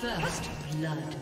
First blood.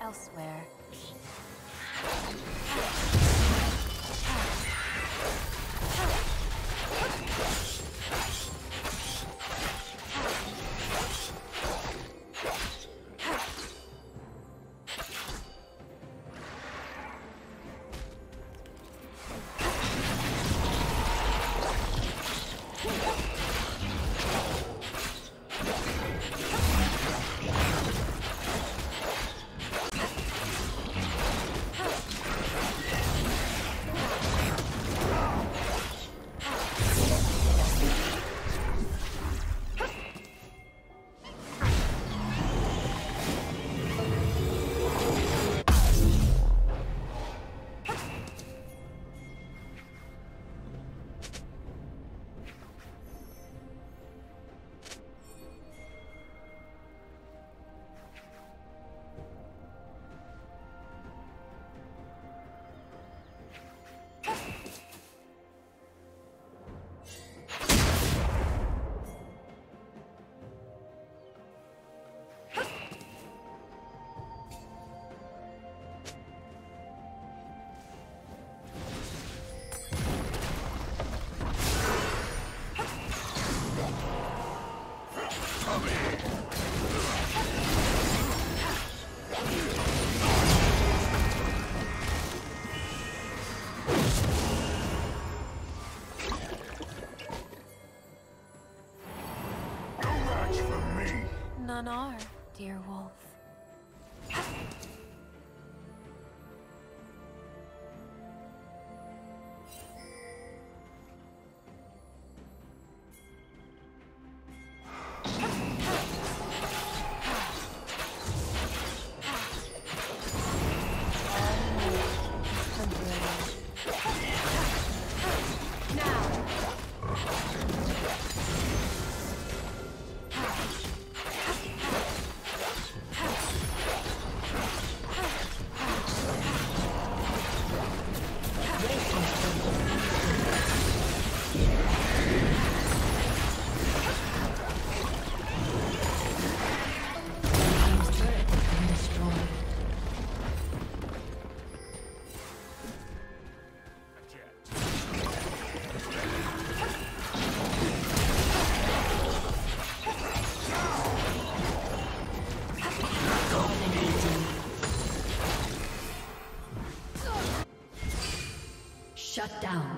elsewhere. Shut down.